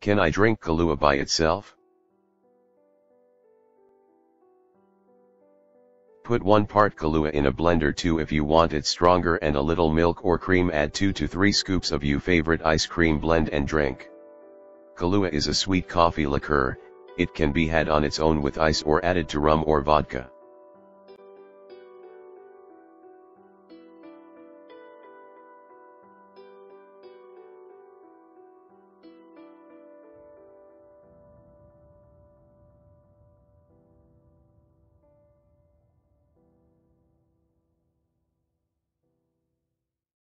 Can I drink Kahlua by itself? Put 1 part Kahlua in a blender too if you want it stronger and a little milk or cream add 2 to 3 scoops of your favorite ice cream blend and drink. Kahlua is a sweet coffee liqueur, it can be had on its own with ice or added to rum or vodka.